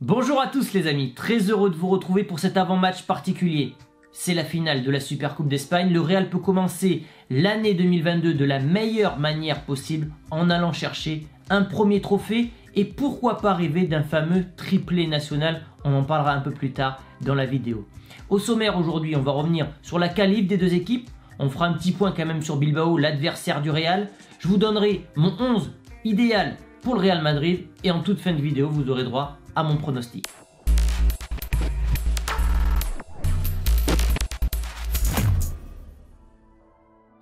Bonjour à tous les amis, très heureux de vous retrouver pour cet avant-match particulier. C'est la finale de la Super Coupe d'Espagne, le Real peut commencer l'année 2022 de la meilleure manière possible en allant chercher un premier trophée et pourquoi pas rêver d'un fameux triplé national, on en parlera un peu plus tard dans la vidéo. Au sommaire aujourd'hui, on va revenir sur la qualif des deux équipes, on fera un petit point quand même sur Bilbao, l'adversaire du Real, je vous donnerai mon 11 idéal pour le Real Madrid. Et en toute fin de vidéo, vous aurez droit mon pronostic.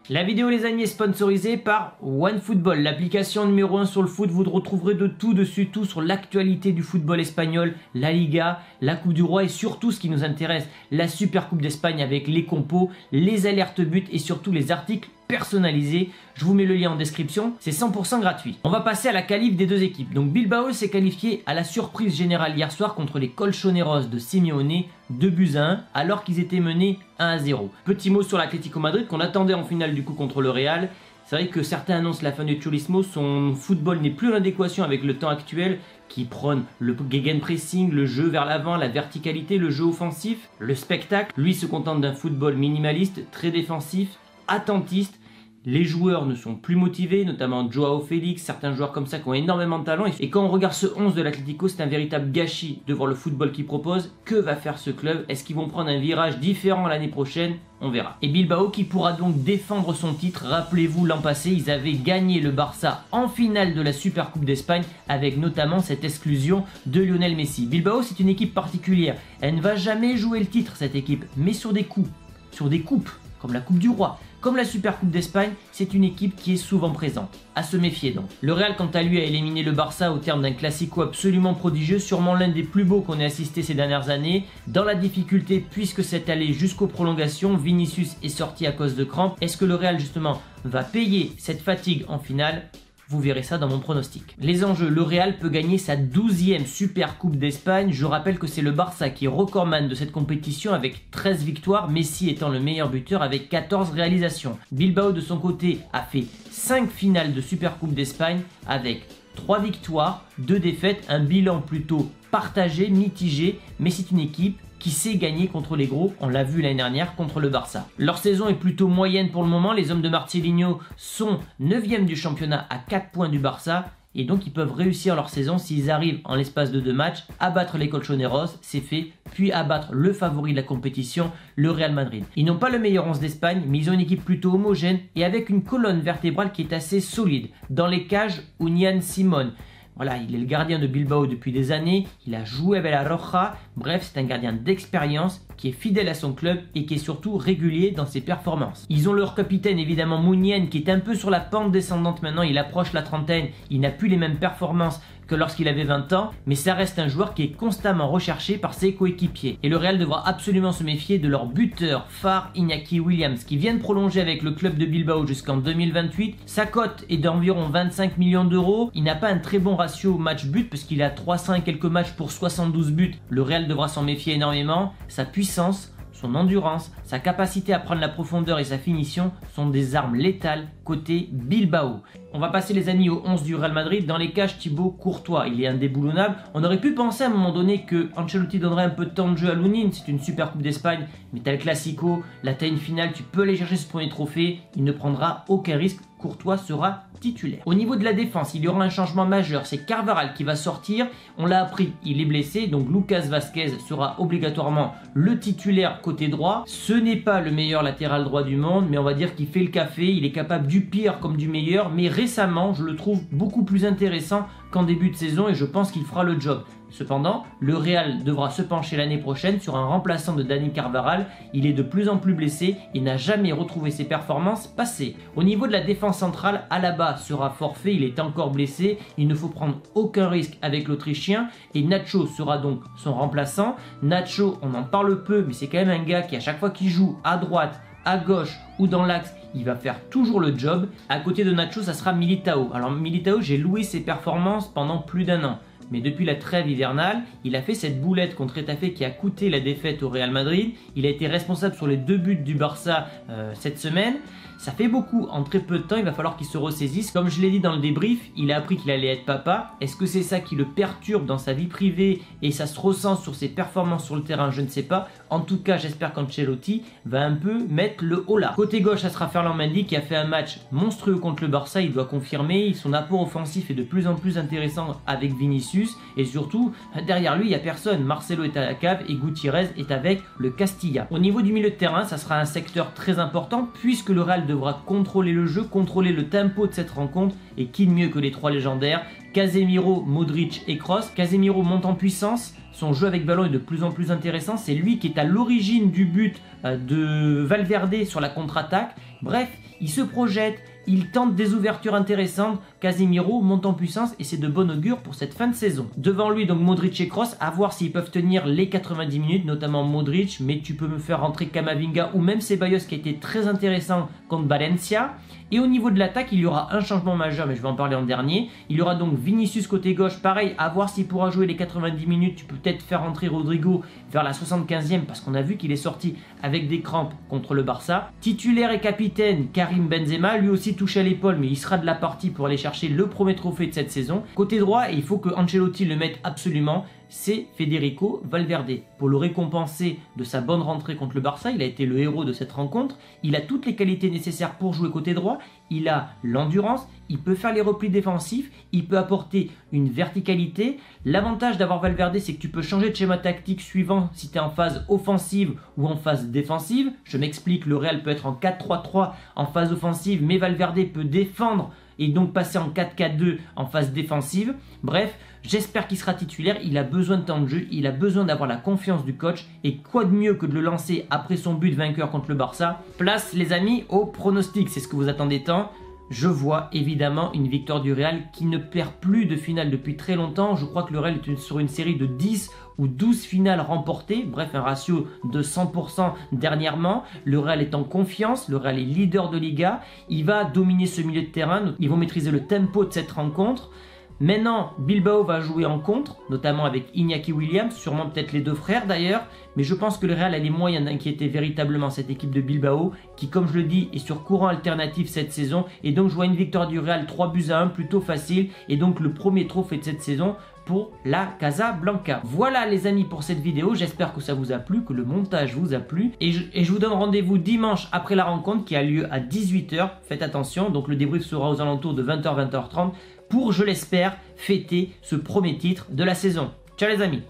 La vidéo les amis est sponsorisée par OneFootball, l'application numéro 1 sur le foot. Vous retrouverez de tout dessus, tout sur l'actualité du football espagnol, la Liga, la Coupe du Roi et surtout ce qui nous intéresse, la Super Coupe d'Espagne avec les compos, les alertes buts et surtout les articles personnalisé. Je vous mets le lien en description, c'est 100% gratuit. On va passer à la qualif des deux équipes. Donc Bilbao s'est qualifié à la surprise générale hier soir contre les Colchoneros de Simeone, 2 buts à 1, alors qu'ils étaient menés 1 à 0. Petit mot sur l'Atlético Madrid qu'on attendait en finale du coup contre le Real. C'est vrai que certains annoncent la fin du Turismo, son football n'est plus en adéquation avec le temps actuel qui prône le gegenpressing, le jeu vers l'avant, la verticalité, le jeu offensif, le spectacle. Lui se contente d'un football minimaliste, très défensif, attentiste. Les joueurs ne sont plus motivés, notamment Joao Félix, certains joueurs comme ça qui ont énormément de talent. Et quand on regarde ce 11 de l'Atlético, c'est un véritable gâchis de voir le football qu'ils proposent. Que va faire ce club? Est-ce qu'ils vont prendre un virage différent l'année prochaine? On verra. Et Bilbao qui pourra donc défendre son titre. Rappelez-vous, l'an passé, ils avaient gagné le Barça en finale de la Super Coupe d'Espagne avec notamment cette exclusion de Lionel Messi. Bilbao, c'est une équipe particulière. Elle ne va jamais jouer le titre, cette équipe, mais sur des coups, sur des coupes, comme la Coupe du Roi, comme la Super Coupe d'Espagne, c'est une équipe qui est souvent présente. À se méfier donc. Le Real, quant à lui, a éliminé le Barça au terme d'un classico absolument prodigieux, sûrement l'un des plus beaux qu'on ait assisté ces dernières années. Dans la difficulté, puisque c'est allé jusqu'aux prolongations, Vinicius est sorti à cause de crampes. Est-ce que le Real, justement, va payer cette fatigue en finale? Vous verrez ça dans mon pronostic. Les enjeux, le Real peut gagner sa 12e Super Coupe d'Espagne. Je rappelle que c'est le Barça qui est recordman de cette compétition avec 13 victoires, Messi étant le meilleur buteur avec 14 réalisations. Bilbao de son côté a fait 5 finales de Super Coupe d'Espagne avec 3 victoires, 2 défaites, un bilan plutôt partagé, mitigé, mais c'est une équipe qui sait gagner contre les gros, on l'a vu l'année dernière contre le Barça. Leur saison est plutôt moyenne pour le moment, les hommes de Marcelinho sont 9e du championnat à 4 points du Barça, et donc ils peuvent réussir leur saison s'ils arrivent en l'espace de deux matchs à battre les Colchoneros, c'est fait, puis à battre le favori de la compétition, le Real Madrid. Ils n'ont pas le meilleur 11 d'Espagne, mais ils ont une équipe plutôt homogène et avec une colonne vertébrale qui est assez solide. Dans les cages, Unian Simon, voilà, il est le gardien de Bilbao depuis des années, il a joué avec la Roja, bref, c'est un gardien d'expérience qui est fidèle à son club et qui est surtout régulier dans ses performances. Ils ont leur capitaine évidemment Mounien qui est un peu sur la pente descendante maintenant, il approche la trentaine, il n'a plus les mêmes performances que lorsqu'il avait 20 ans, mais ça reste un joueur qui est constamment recherché par ses coéquipiers. Et le Real devra absolument se méfier de leur buteur phare Iñaki Williams qui vient de prolonger avec le club de Bilbao jusqu'en 2028. Sa cote est d'environ 25 millions d'euros. Il n'a pas un très bon ratio match-but parce qu'il a 300 et quelques matchs pour 72 buts. Le Real devra s'en méfier énormément. Sa puissance son endurance, sa capacité à prendre la profondeur et sa finition sont des armes létales côté Bilbao. On va passer les amis au 11 du Real Madrid. Dans les cages, Thibaut Courtois, il est indéboulonnable. On aurait pu penser à un moment donné que Ancelotti donnerait un peu de temps de jeu à Lunin. C'est une super coupe d'Espagne, mais t'as Classico, là t'as une finale, tu peux aller chercher ce premier trophée. Il ne prendra aucun risque Courtois sera titulaire. Au niveau de la défense, il y aura un changement majeur. C'est Carvaral qui va sortir. On l'a appris, il est blessé. Donc Lucas Vasquez sera obligatoirement le titulaire côté droit. Ce n'est pas le meilleur latéral droit du monde, mais on va dire qu'il fait le café. Il est capable du pire comme du meilleur. Mais récemment, je le trouve beaucoup plus intéressant qu'en début de saison et je pense qu'il fera le job. Cependant, le Real devra se pencher l'année prochaine sur un remplaçant de Dani Carvaral. Il est de plus en plus blessé et n'a jamais retrouvé ses performances passées. Au niveau de la défense centrale, Alaba sera forfait, il est encore blessé. Il ne faut prendre aucun risque avec l'Autrichien et Nacho sera donc son remplaçant. Nacho, on en parle peu, mais c'est quand même un gars qui à chaque fois qu'il joue à droite, à gauche ou dans l'axe, il va faire toujours le job. À côté de Nacho, ça sera Militao. Alors Militao, j'ai loué ses performances pendant plus d'un an. Mais depuis la trêve hivernale, il a fait cette boulette contre Etafé qui a coûté la défaite au Real Madrid. Il a été responsable sur les deux buts du Barça euh, cette semaine. Ça fait beaucoup en très peu de temps, il va falloir qu'il se ressaisisse. Comme je l'ai dit dans le débrief, il a appris qu'il allait être papa. Est-ce que c'est ça qui le perturbe dans sa vie privée et ça se ressent sur ses performances sur le terrain? Je ne sais pas. En tout cas, j'espère qu'Ancelotti va un peu mettre le haut là. Côté gauche, ça sera Ferland Mendy qui a fait un match monstrueux contre le Barça. Il doit confirmer. Son apport offensif est de plus en plus intéressant avec Vinicius. Et surtout, derrière lui, il n'y a personne. Marcelo est à la cave et Gutiérrez est avec le Castilla. Au niveau du milieu de terrain, ça sera un secteur très important puisque le Real devra contrôler le jeu, contrôler le tempo de cette rencontre. Et qui de mieux que les trois légendaires? Casemiro, Modric et Kroos. Casemiro monte en puissance. Son jeu avec ballon est de plus en plus intéressant. C'est lui qui est à l'origine du but euh, de Valverde sur la contre-attaque. Bref, il se projette, il tente des ouvertures intéressantes. Casemiro monte en puissance et c'est de bon augure pour cette fin de saison. Devant lui, donc Modric et Kroos, à voir s'ils peuvent tenir les 90 minutes, notamment Modric, mais tu peux me faire rentrer Kamavinga ou même Ceballos qui a été très intéressant contre Valencia. Et au niveau de l'attaque, il y aura un changement majeur, mais je vais en parler en dernier. Il y aura donc Vinicius côté gauche, pareil, à voir s'il pourra jouer les 90 minutes. Tu peux peut-être faire rentrer Rodrigo vers la 75e, parce qu'on a vu qu'il est sorti avec des crampes contre le Barça. Titulaire et capitaine, Karim Benzema, lui aussi touché à l'épaule, mais il sera de la partie pour aller chercher le premier trophée de cette saison. Côté droit, il faut que Ancelotti le mette absolument, c'est Federico Valverde. Pour le récompenser de sa bonne rentrée contre le Barça, il a été le héros de cette rencontre, il a toutes les qualités nécessaires pour jouer côté droit, il a l'endurance, il peut faire les replis défensifs, il peut apporter une verticalité. L'avantage d'avoir Valverde, c'est que tu peux changer de schéma tactique suivant si tu es en phase offensive ou en phase défensive. Je m'explique, le Real peut être en 4-3-3 en phase offensive, mais Valverde peut défendre et donc passer en 4-4-2 en phase défensive. Bref, j'espère qu'il sera titulaire, il a besoin de temps de jeu, il a besoin d'avoir la confiance du coach et quoi de mieux que de le lancer après son but vainqueur contre le Barça? Place les amis au pronostic, c'est ce que vous attendez tant. Je vois évidemment une victoire du Real qui ne perd plus de finale depuis très longtemps. Je crois que le Real est sur une série de 10 ou 12 finales remportées, bref un ratio de 100% dernièrement. Le Real est en confiance, le Real est leader de Liga, il va dominer ce milieu de terrain, ils vont maîtriser le tempo de cette rencontre. Maintenant, Bilbao va jouer en contre, notamment avec Iñaki Williams, sûrement peut-être les deux frères d'ailleurs, mais je pense que le Real a les moyens d'inquiéter véritablement cette équipe de Bilbao, qui comme je le dis est sur courant alternatif cette saison, et donc je vois une victoire du Real 3 buts à 1 plutôt facile, et donc le premier trophée de cette saison pour la Casa Blanca. Voilà les amis pour cette vidéo, j'espère que ça vous a plu, que le montage vous a plu, et je, je vous donne rendez-vous dimanche après la rencontre qui a lieu à 18h, faites attention, donc le débrief sera aux alentours de 20h, 20h30, pour, je l'espère, fêter ce premier titre de la saison. Ciao les amis